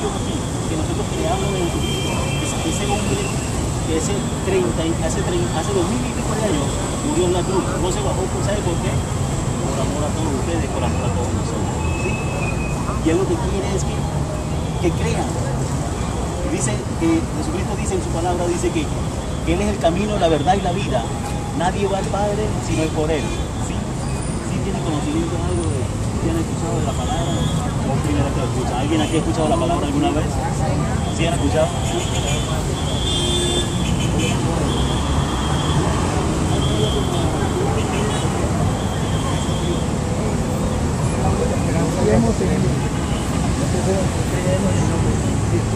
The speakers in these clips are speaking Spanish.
Que nosotros creamos en Jesucristo, ese, ese hombre que ese 30, y- hace, 30, hace 2000 y pico de años murió en la cruz, no se bajó, ¿sabe por qué? Por amor a todos ustedes, por amor a todos nosotros. ¿sí? Y él lo que quiere es que, que crean. Dice, que Jesucristo dice en su palabra, dice que, Él es el camino, la verdad y la vida. Nadie va al Padre si no es por Él. ¿Sí? ¿Sí tiene conocimiento algo de, ¿sí han escuchado de la palabra? ¿O es primera vez que lo escucha? ¿Alguien aquí ha escuchado la palabra alguna vez? ¿Sí han escuchado?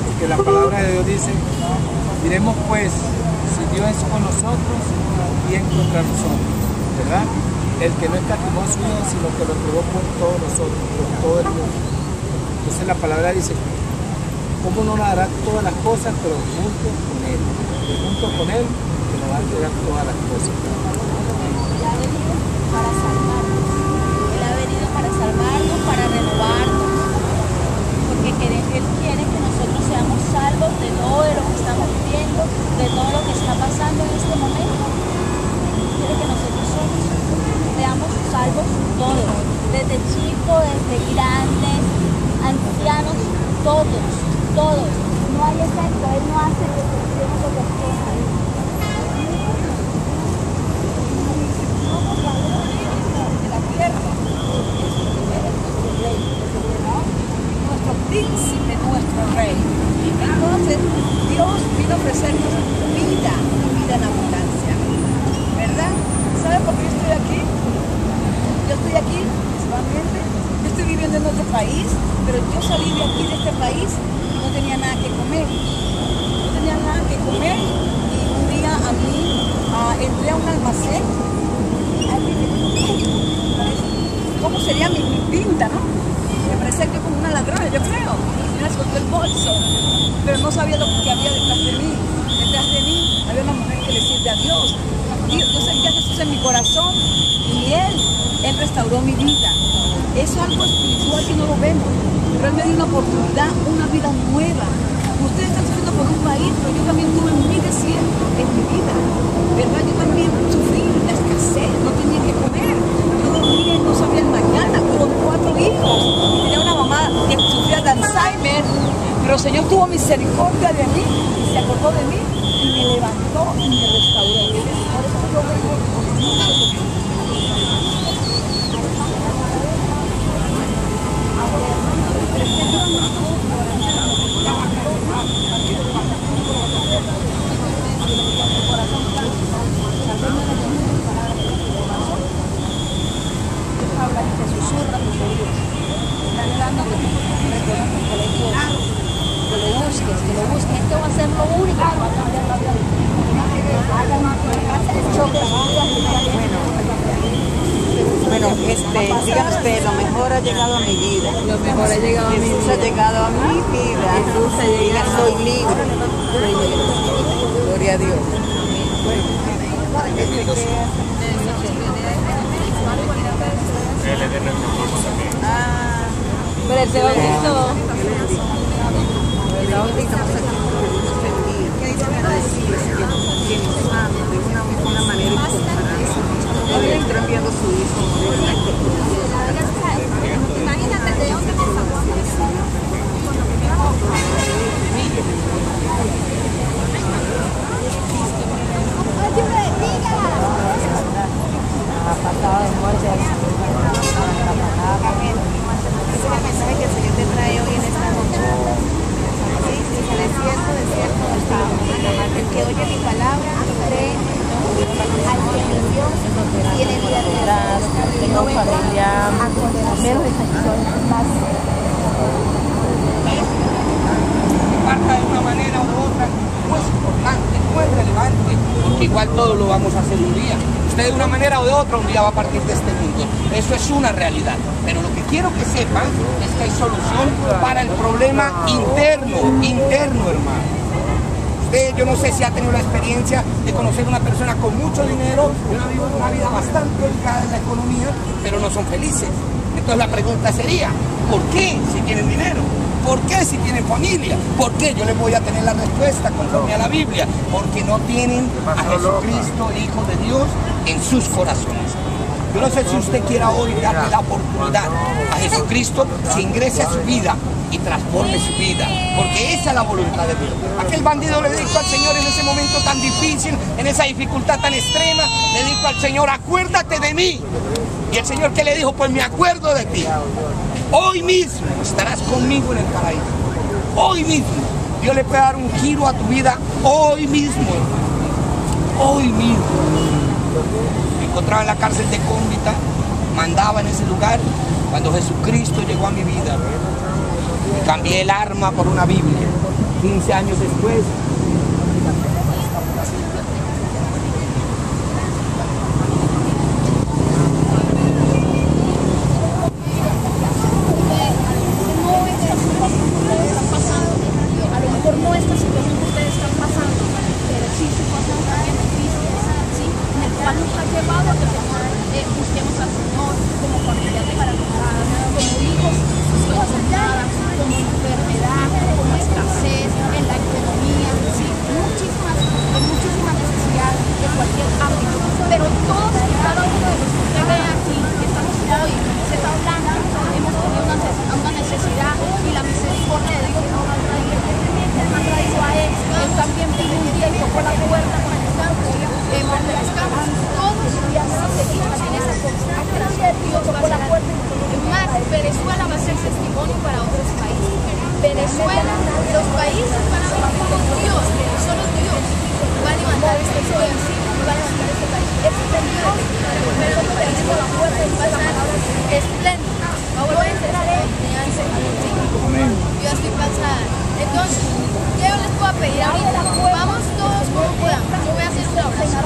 Porque la palabra de Dios dice, diremos pues, si Dios es con nosotros, ¿quién contra nosotros? ¿Verdad? El que no escatimó a su hijo, sino que lo entregó por todos nosotros, por todo el mundo. Entonces la palabra dice, ¿cómo no nos dará todas las cosas, pero junto con Él? Junto con Él, que nos va a entregar todas las cosas. Él ha venido para salvarnos. Él ha venido para salvarnos, para renovarnos. Porque Él quiere que nosotros seamos salvos de todo lo que estamos viviendo, de todo lo que está pasando en este momento. Quiere que nosotros somos, seamos salvos todos, desde chicos, desde grandes, todos, todos. No hay efecto, Él no hace la tierra. Nuestro príncipe, nuestro rey. Entonces, Dios vino a ofrecernos vida, vida en abundancia. ¿Verdad? ¿Sabe por qué estoy aquí? Yo estoy aquí, principalmente. Estoy viviendo en otro país, pero yo salí de aquí, de este país, no tenía nada que comer. No tenía nada que comer. Y un día a mí ah, entré a un almacén ¿Cómo sería mi, mi pinta, no? Me parece que como una ladrona, yo creo. Y me escondió el bolso. Pero no sabía lo que había detrás de mí. Detrás de mí había una mujer que le sirve a Dios. Yo sentía Jesús en mi corazón y Él, Él restauró mi vida. Es algo espiritual que no lo vemos. Me dio una oportunidad, una vida nueva. Ustedes están sufriendo por un país, pero yo también tuve mi desierto en mi vida. ¿Verdad? Yo también sufrí la escasez, no tenía que comer. Yo dormía y no sabía el mañana, con cuatro hijos. Tenía una mamá que sufría de Alzheimer, pero el Señor tuvo misericordia de mí y se acordó de mí y me levantó y me restauró. Por eso yo vengo habla y te susurra tus oídos. Está hablando que tú reconozcas que le Dios, que lo busques, que lo busques. Esto va a ser lo único que va a cambiar la vida de tu Bueno, este, digan ustedes, lo mejor ha llegado a mi vida. Lo mejor ha llegado a mi Jesús vida. ha llegado a mi vida. Jesús ha Y llegado. soy libre. Gloria a Dios. Ah, Pero él se bautizó. Cosa que que que nos ama de una, una manera incomparable. Enviando su hijo la. Imagínate de dónde me sacó. Ese es el mensaje que el Señor te trae hoy. Sí, de cierto, de cierto, el que oye mi palabra, cree al que me envió, tiene vida eterna. Tengo familia. Menos más. marca de una manera u otra, no es importante, no es relevante, porque igual todo lo vamos a hacer un día. Usted de una manera o de otra un día va a partir de este mundo. Eso es una realidad. Pero lo que quiero que sepan es que hay solución para el problema interno, interno, hermano. Yo no sé si ha tenido la experiencia de conocer una persona con mucho dinero, ha vivido una vida bastante delicada en la economía, pero no son felices. Entonces la pregunta sería, ¿por qué si tienen dinero? ¿Por qué si tienen familia? ¿Por qué? Yo les voy a tener la respuesta conforme a la Biblia. Porque no tienen a Jesucristo, Hijo de Dios, en sus corazones. Yo no sé si usted quiera hoy darle la oportunidad a Jesucristo que ingrese a su vida y transforme su vida, porque esa es la voluntad de Dios. Aquel bandido le dijo al Señor en ese momento tan difícil, en esa dificultad tan extrema, le dijo al Señor, acuérdate de mí. Y el Señor que le dijo, pues me acuerdo de ti. Hoy mismo estarás conmigo en el paraíso. Hoy mismo. Dios le puede dar un giro a tu vida hoy mismo. Hoy mismo. Me encontraba en la cárcel de Cóndita, mandaba en ese lugar. Cuando Jesucristo llegó a mi vida, cambié el arma por una Biblia. 15 años después, no esta situación que ustedes están pasando, a lo mejor no esta situación que ustedes están pasando, pero sí su situación también de Cristo, ¿sí? en el cual nos ha llevado a que Señor, eh, busquemos al Señor como familia desbaratizada, como hijos, sus hijas dadas, como enfermedad, como escasez en la economía, ¿sí? muchísimas, en muchísimas necesidades de cualquier ámbito, pero todos y cada uno de los que usted ve aquí, que estamos hoy, se está hablando, hemos tenido una, neces- una necesidad y la misericordia de Dios nos ha traído, nos ha traído a Él. Él también vino un día y tocó la puerta con el campo, hemos buscamos todos y hasta seguimos en esa constancia de Dios tocó la puerta. Es más, Venezuela va a ser testimonio para otros países. Venezuela, los países van a ver cómo Dios, solo Dios, va a levantar este país, va a levantar este país. Este Dios, pero no tenemos la puerta y va a ser espléndido. Yo entraré yo estoy cansada. Entonces, ¿qué yo les puedo pedir ahorita? Vamos todos como podamos. Yo voy a hacer una oración.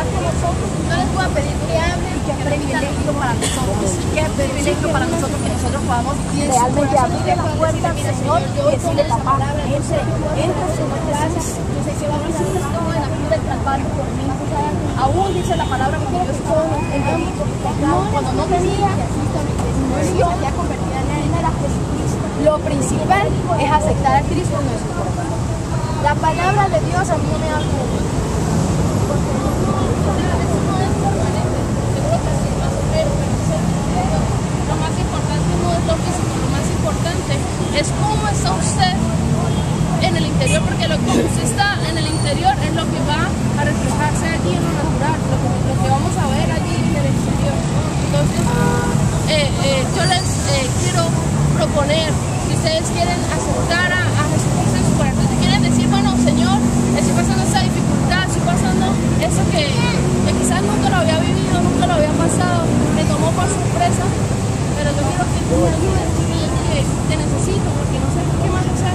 No les puedo pedir que hablen, que privilegio para nosotros. Qué privilegio para nosotros que nosotros podamos realmente abrir la puerta, Señor, y decirle la palabra. Entre, entra, Señor, que vamos a hacer todo en la cruz del Calvario por mí. Aún dice la palabra que yo estoy en mí, cuando no tenía, ya convertida en él era Jesucristo. Lo principal es aceptar a Cristo en nuestro corazón. La palabra de Dios a mí no me de Lo más importante no es lo físico, lo más importante es cómo está usted en el interior, porque lo que usted está en el interior es lo que va a reflejarse allí en lo natural, lo que, lo que vamos a ver allí en el exterior. Entonces, eh, eh, yo les eh, quiero proponer, si ustedes quieren aceptar a, a Jesucristo en su corazón, si quieren decir, bueno, Señor, estoy pasando esa dificultad, estoy pasando eso que, que quizás nunca lo había vivido, nunca lo había pasado, me tomó por sorpresa, pero yo quiero que tú me ayudes, decirle que te necesito, porque no sé qué más hacer.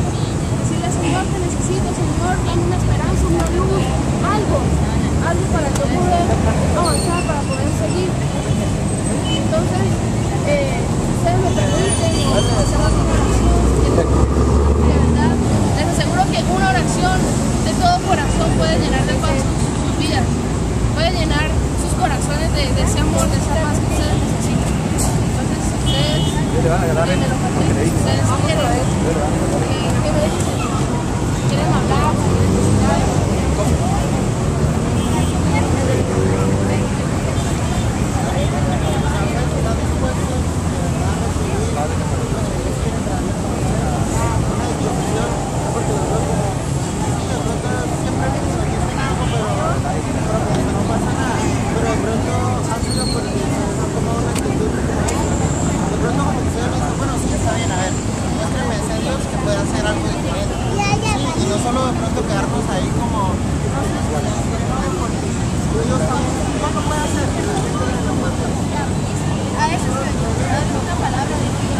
Decirle, Señor, te necesito, Señor, dame una esperanza, una luz, algo, algo para yo poder avanzar, para poder seguir. Entonces, eh, ustedes me permiten, hacer una oración, de verdad, les aseguro que una oración de todo corazón puede llenar de paz sus vidas, puede llenar sus corazones de, de ese amor, de esa paz que ustedes necesitan. Entonces, ustedes, desde lo que si ustedes quieren, eh, ¿qué me dicen? ¿Quieren hablar? ¿Quieren decir no bueno, sí, está bien, a ver, muéstrenme que pueda hacer algo diferente. Y no solo de pronto quedarnos ahí como, no no hacer. A veces me una palabra de